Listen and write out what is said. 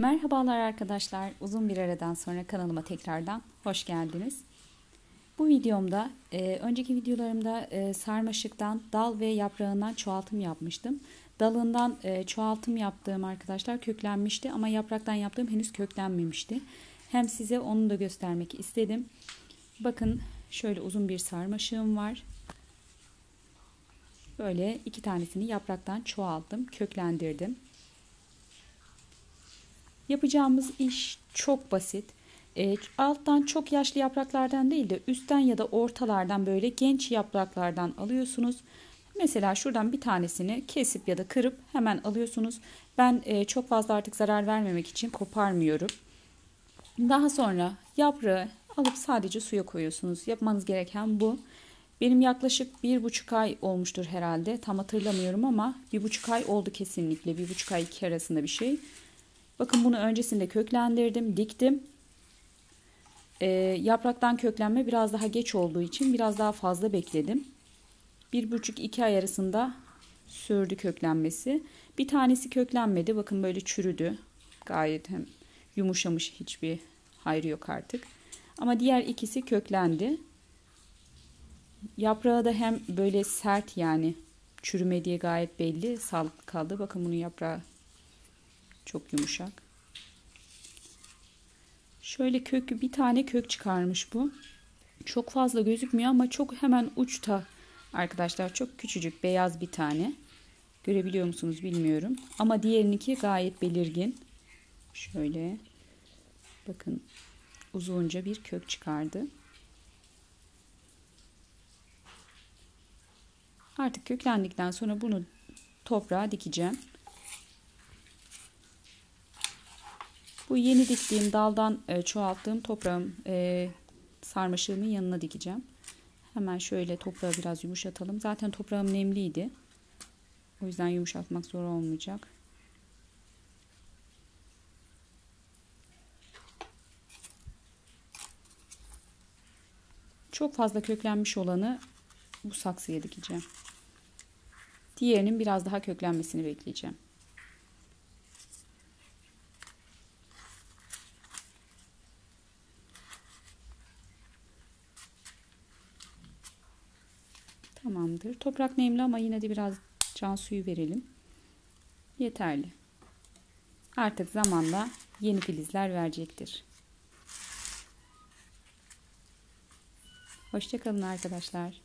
Merhabalar arkadaşlar. Uzun bir aradan sonra kanalıma tekrardan hoş geldiniz. Bu videomda e, önceki videolarımda e, sarmaşıktan dal ve yaprağından çoğaltım yapmıştım. Dalından e, çoğaltım yaptığım arkadaşlar köklenmişti ama yapraktan yaptığım henüz köklenmemişti. Hem size onu da göstermek istedim. Bakın şöyle uzun bir sarmaşığım var. Böyle iki tanesini yapraktan çoğalttım, köklendirdim. Yapacağımız iş çok basit. E, alttan çok yaşlı yapraklardan değil de üstten ya da ortalardan böyle genç yapraklardan alıyorsunuz. Mesela şuradan bir tanesini kesip ya da kırıp hemen alıyorsunuz. Ben e, çok fazla artık zarar vermemek için koparmıyorum. Daha sonra yaprağı alıp sadece suya koyuyorsunuz. Yapmanız gereken bu. Benim yaklaşık bir buçuk ay olmuştur herhalde. Tam hatırlamıyorum ama bir buçuk ay oldu kesinlikle. Bir buçuk ay iki arasında bir şey. Bakın bunu öncesinde köklendirdim, diktim. Ee, yapraktan köklenme biraz daha geç olduğu için biraz daha fazla bekledim. Bir buçuk iki ay arasında sürdü köklenmesi. Bir tanesi köklenmedi. Bakın böyle çürüdü. Gayet hem yumuşamış hiçbir hayrı yok artık. Ama diğer ikisi köklendi. Yaprağı da hem böyle sert yani çürüme diye gayet belli. Sağlıklı kaldı. Bakın bunun yaprağı çok yumuşak. Şöyle kökü bir tane kök çıkarmış bu. Çok fazla gözükmüyor ama çok hemen uçta arkadaşlar çok küçücük beyaz bir tane. Görebiliyor musunuz bilmiyorum. Ama diğerininki gayet belirgin. Şöyle bakın uzunca bir kök çıkardı. Artık köklendikten sonra bunu toprağa dikeceğim. Bu yeni diktiğim daldan e, çoğalttığım toprağım e, sarmaşığımın yanına dikeceğim. Hemen şöyle toprağı biraz yumuşatalım. Zaten toprağım nemliydi. O yüzden yumuşatmak zor olmayacak. Çok fazla köklenmiş olanı bu saksıya dikeceğim. Diğerinin biraz daha köklenmesini bekleyeceğim. Tamamdır. Toprak nemli ama yine de biraz can suyu verelim. Yeterli. Artık zamanla yeni filizler verecektir. Hoşçakalın arkadaşlar.